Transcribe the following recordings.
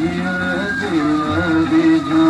diye diye diyeceğim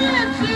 月子